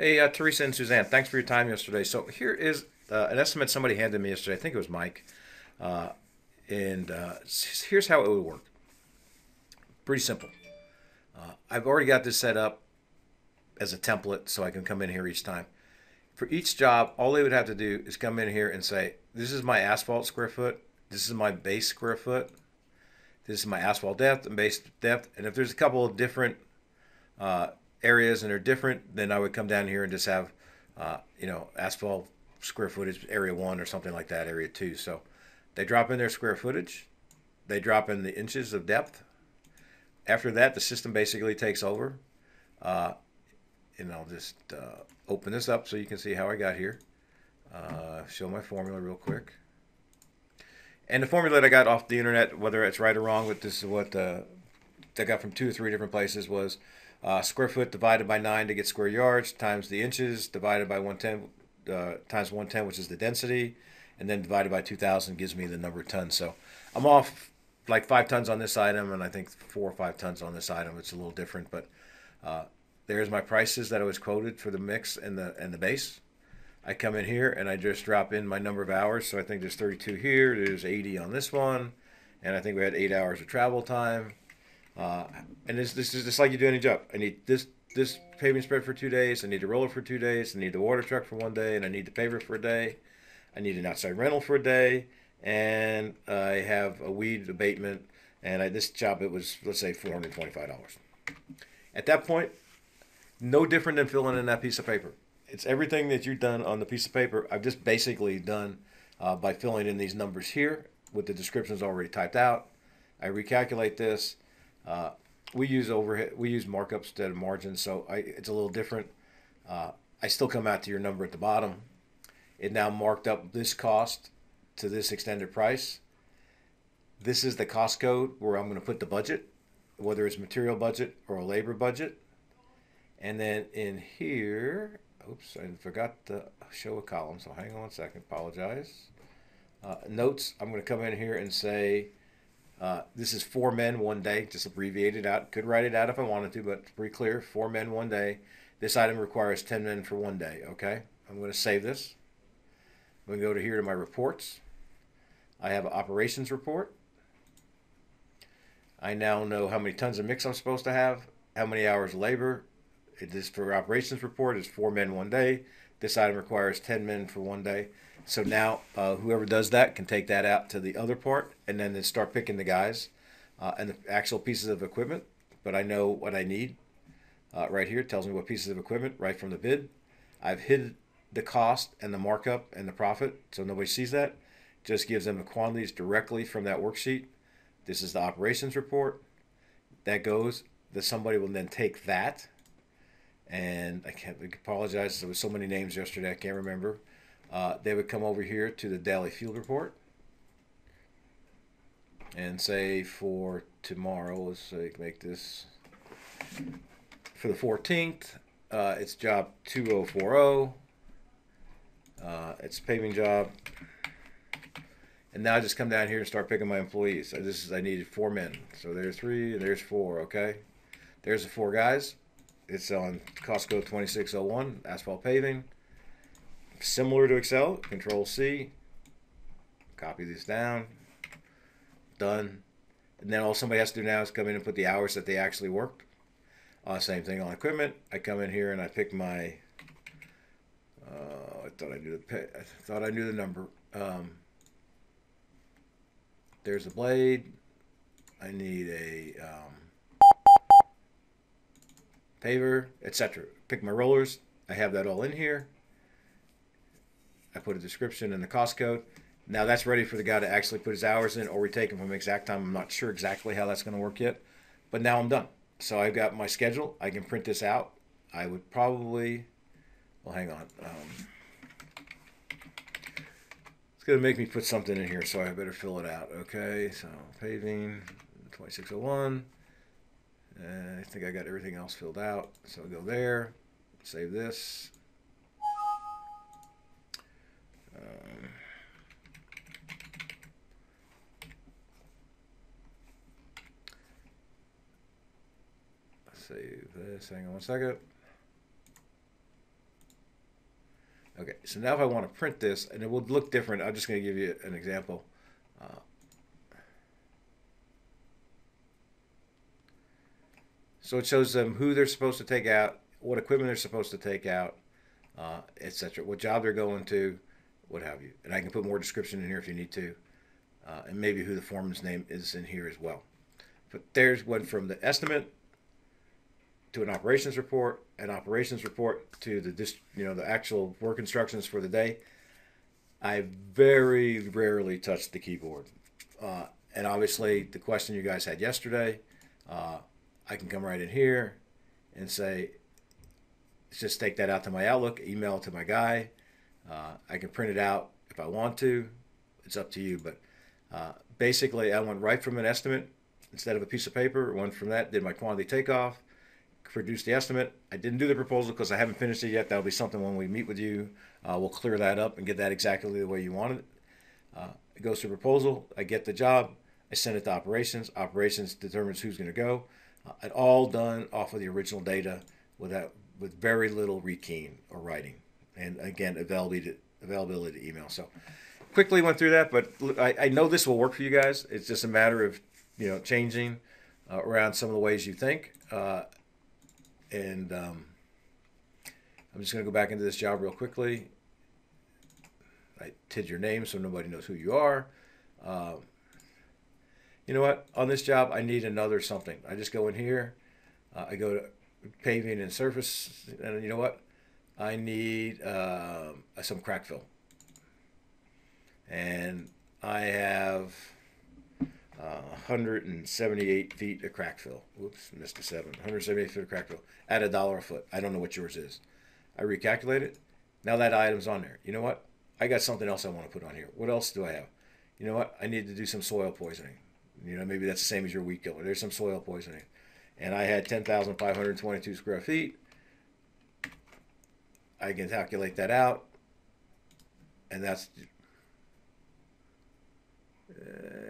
Hey, uh, Teresa and Suzanne, thanks for your time yesterday. So here is uh, an estimate somebody handed me yesterday. I think it was Mike. Uh, and uh, here's how it would work. Pretty simple. Uh, I've already got this set up as a template so I can come in here each time. For each job, all they would have to do is come in here and say, this is my asphalt square foot. This is my base square foot. This is my asphalt depth and base depth. And if there's a couple of different uh, areas and they're different, then I would come down here and just have, uh, you know, asphalt square footage area one or something like that, area two. So they drop in their square footage, they drop in the inches of depth. After that, the system basically takes over. Uh, and I'll just uh, open this up so you can see how I got here. Uh, show my formula real quick. And the formula that I got off the internet, whether it's right or wrong, but this is what uh, I got from two or three different places, was uh, square foot divided by 9 to get square yards times the inches divided by 110 uh, times 110, which is the density, and then divided by 2,000 gives me the number of tons. So I'm off like five tons on this item, and I think four or five tons on this item. It's a little different, but uh, there's my prices that I was quoted for the mix and the and the base. I come in here and I just drop in my number of hours. So I think there's 32 here. There's 80 on this one, and I think we had eight hours of travel time. Uh, and this this is just like you do any job. I need this this paving spread for two days. I need the roller for two days. I need the water truck for one day, and I need the paver for a day. I need an outside rental for a day, and I have a weed abatement. And this job it was let's say four hundred twenty-five dollars. At that point, no different than filling in that piece of paper. It's everything that you've done on the piece of paper. I've just basically done uh, by filling in these numbers here with the descriptions already typed out. I recalculate this. Uh, we use overhead. We use markups instead of margins, so I, it's a little different. Uh, I still come out to your number at the bottom. It now marked up this cost to this extended price. This is the cost code where I'm going to put the budget, whether it's material budget or a labor budget. And then in here, oops, I forgot to show a column, so hang on a second, apologize. Uh, notes, I'm going to come in here and say, uh, this is four men one day, just abbreviated out. Could write it out if I wanted to, but pretty clear. Four men one day. This item requires 10 men for one day, okay? I'm going to save this. I'm going to go to here to my reports. I have an operations report. I now know how many tons of mix I'm supposed to have, how many hours of labor. It is for operations report is four men one day. This item requires 10 men for one day. So now uh, whoever does that can take that out to the other part and then, start picking the guys uh, and the actual pieces of equipment. But I know what I need uh, right here. It tells me what pieces of equipment right from the bid. I've hid the cost and the markup and the profit so nobody sees that. Just gives them the quantities directly from that worksheet. This is the operations report. That goes that somebody will then take that and I can't I apologize. There was so many names yesterday I can't remember. Uh, they would come over here to the daily field report and say for tomorrow, let's say make this for the 14th. Uh, it's job 2040. Uh, it's paving job. And now I just come down here and start picking my employees. So this is I needed four men. So there's three and there's four. Okay, there's the four guys. It's on cost code 2601 asphalt paving. Similar to Excel. Control C. Copy this down. Done. And then all somebody has to do now is come in and put the hours that they actually worked. Uh, same thing on equipment. I come in here and I pick my. Uh, I thought I knew the. I thought I knew the number. Um, there's a blade. I need a um, paver, etc. Pick my rollers. I have that all in here. I put a description and the cost code. Now that's ready for the guy to actually put his hours in, or we take them from ExakTime. I'm not sure exactly how that's going to work yet, but now I'm done. So I've got my schedule. I can print this out. I would probably, well, hang on. Um, it's going to make me put something in here, so I better fill it out. Okay, so paving, 2601. Uh, I think I got everything else filled out. So I'll go there, save this. Um, save this. Hang on one second. Okay, so now if I want to print this, and it will look different, I'm just going to give you an example. Uh, so it shows them who they're supposed to take out, what equipment they're supposed to take out, uh, etc. What job they're going to, what have you. And I can put more description in here if you need to, uh, and maybe who the foreman's name is in here as well. But there's one from the estimate to an operations report, an operations report to the dis, you know the actual work instructions for the day. I very rarely touch the keyboard, uh, and obviously the question you guys had yesterday, uh, I can come right in here and say, just take that out to my Outlook, email it to my guy. Uh, I can print it out if I want to. It's up to you, but uh, basically I went right from an estimate instead of a piece of paper. Went from that, did my quantity takeoff produced the estimate. I didn't do the proposal because I haven't finished it yet. That'll be something when we meet with you. Uh, we'll clear that up and get that exactly the way you want it. Uh, it goes to proposal. I get the job. I send it to operations. Operations determines who's going to go. It all done off of the original data without with very little rekeying or writing. And again, availability to, availability to email. So quickly went through that, but I, I know this will work for you guys. It's just a matter of you know changing uh, around some of the ways you think. Uh, and um, I'm just going to go back into this job real quickly. I hid your name so nobody knows who you are. Uh, you know what? On this job, I need another something. I just go in here. Uh, I go to paving and surface, and you know what? I need uh, some crack fill. And I have uh, 178 feet of crack fill. Whoops, missed a seven. 178 feet of crack fill at a dollar a foot. I don't know what yours is. I recalculate it. Now that item's on there. You know what? I got something else I want to put on here. What else do I have? You know what? I need to do some soil poisoning. You know, maybe that's the same as your weed killer. There's some soil poisoning. And I had 10,522 square feet. I can calculate that out. And that's. Uh,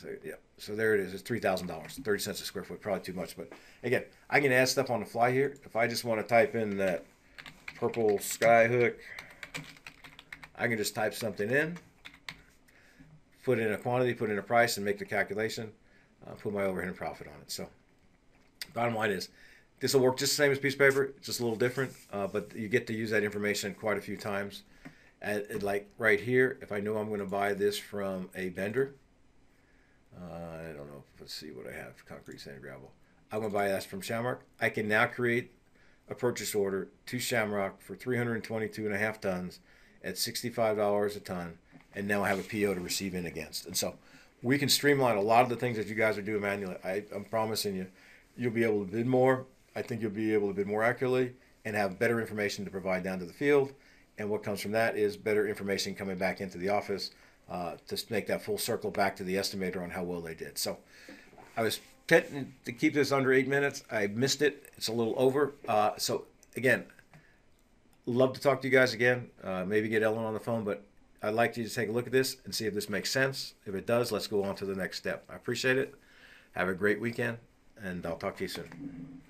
so yeah, so there it is. It's three thousand dollars, thirty cents a square foot. Probably too much, but again, I can add stuff on the fly here. If I just want to type in that purple sky hook, I can just type something in, put in a quantity, put in a price, and make the calculation. Uh, put my overhead and profit on it. So, bottom line is, this will work just the same as piece of paper. It's just a little different, uh, but you get to use that information quite a few times. And, like right here, if I know I'm going to buy this from a vendor, uh, I don't know. Let's see what I have. Concrete, sand, gravel. I'm going to buy that from Shamrock. I can now create a purchase order to Shamrock for 322 and a half tons at $65 a ton, and now I have a PO to receive in against. And so we can streamline a lot of the things that you guys are doing manually. I, I'm promising you, you'll be able to bid more. I think you'll be able to bid more accurately and have better information to provide down to the field. And what comes from that is better information coming back into the office uh, to make that full circle back to the estimator on how well they did. So I was tempted to keep this under eight minutes. I missed it. It's a little over. Uh, so again, love to talk to you guys again. Uh, maybe get Ellen on the phone, but I'd like you to take a look at this and see if this makes sense. If it does, let's go on to the next step. I appreciate it. Have a great weekend, and I'll talk to you soon.